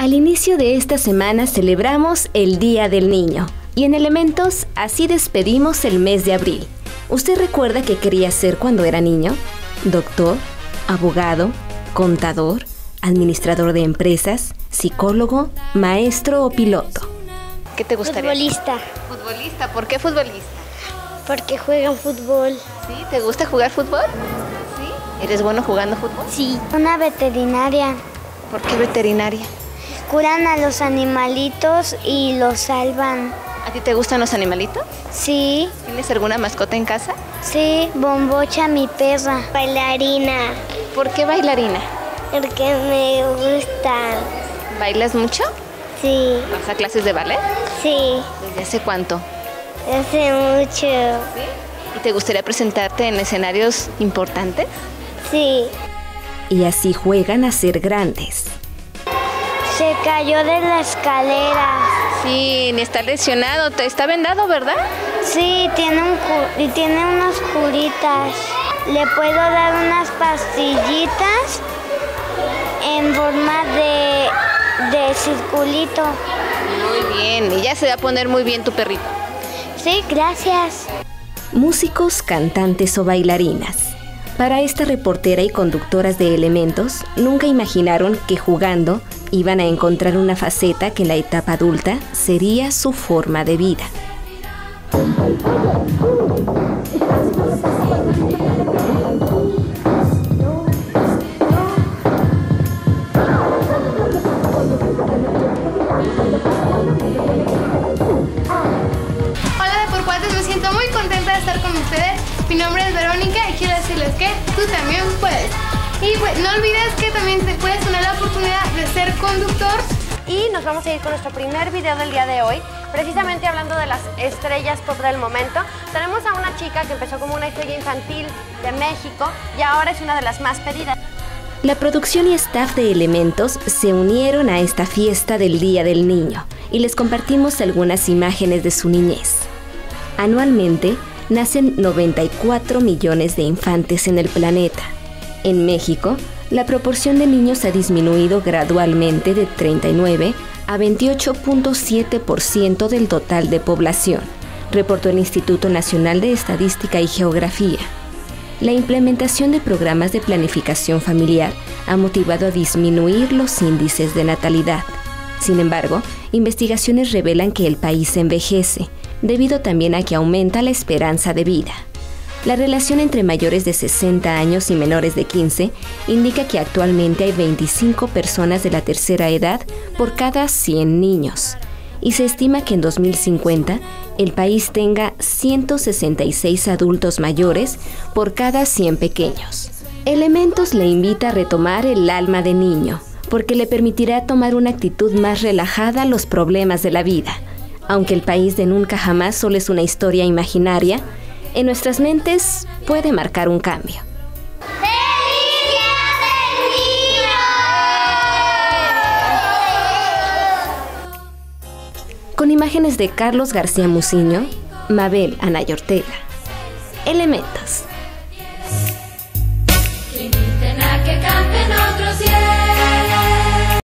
Al inicio de esta semana celebramos el Día del Niño y en Elementos así despedimos el mes de abril. ¿Usted recuerda qué quería ser cuando era niño? ¿Doctor? ¿Abogado? ¿Contador? ¿Administrador de empresas? ¿Psicólogo? ¿Maestro o piloto? ¿Qué te gustaría? Futbolista, Futbolista. ¿Por qué futbolista? porque juegan fútbol. ¿Sí? ¿Te gusta jugar fútbol? ¿Sí? ¿Eres bueno jugando fútbol? Sí. Una veterinaria. ¿Por qué veterinaria? Curan a los animalitos y los salvan. ¿A ti te gustan los animalitos? Sí, ¿Tienes alguna mascota en casa? sí, bombocha mi perra. Bailarina, ¿Por qué bailarina? porque me gusta. ¿Bailas mucho? Sí, ¿Vas a clases de ballet? sí, ¿Desde hace cuánto? hace mucho. ¿Y te gustaría presentarte en escenarios importantes? Sí, Y así juegan a ser grandes. Se cayó de la escalera. Sí, ni está lesionado, está vendado, ¿verdad? Sí, tiene, un tiene unas curitas. Le puedo dar unas pastillitas en forma de, de circulito. Muy bien, y ya se va a poner muy bien tu perrito. Sí, gracias. Músicos, cantantes o bailarinas. Para esta reportera y conductoras de elementos, nunca imaginaron que jugando iban a encontrar una faceta que en la etapa adulta sería su forma de vida. Hola de por cuates, me siento muy contenta de estar con ustedes. Mi nombre es Verónica y quiero decirles que tú también puedes. Y pues no olvides que también te puedes tener conductor. Y nos vamos a ir con nuestro primer video del día de hoy, precisamente hablando de las estrellas pop del momento. Tenemos a una chica que empezó como una estrella infantil de México y ahora es una de las más pedidas. La producción y staff de Elementos se unieron a esta fiesta del Día del Niño y les compartimos algunas imágenes de su niñez. Anualmente nacen 94 millones de infantes en el planeta. En México, la proporción de niños ha disminuido gradualmente de 39 a 28.7% del total de población, reportó el Instituto Nacional de Estadística y Geografía. La implementación de programas de planificación familiar ha motivado a disminuir los índices de natalidad. Sin embargo, investigaciones revelan que el país envejece, debido también a que aumenta la esperanza de vida. La relación entre mayores de 60 años y menores de 15 indica que actualmente hay 25 personas de la tercera edad por cada 100 niños y se estima que en 2050 el país tenga 166 adultos mayores por cada 100 pequeños. Elementos le invita a retomar el alma de niño, porque le permitirá tomar una actitud más relajada a los problemas de la vida. Aunque el país de nunca jamás solo es una historia imaginaria, en nuestras mentes puede marcar un cambio. con imágenes de Carlos García Muciño, Mabel Anay Ortega. Elementos. Que otros